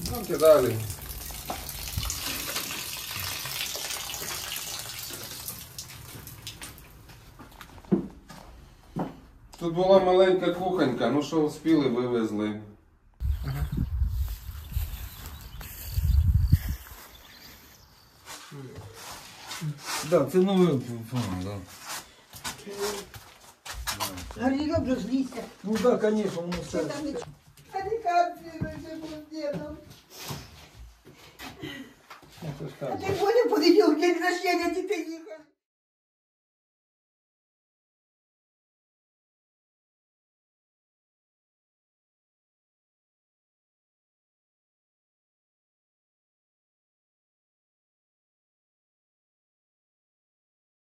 Йдемте далі. Тут була маленька кухонька, ну що успіли, вивезли. Да, це нове фон, да. Горілок розлізся. Ну так, да, звісно, воно Що все. там не... А не конфіруйся з дідом. Ну, це ж А так. ти поняв, понеділок день рождения дітей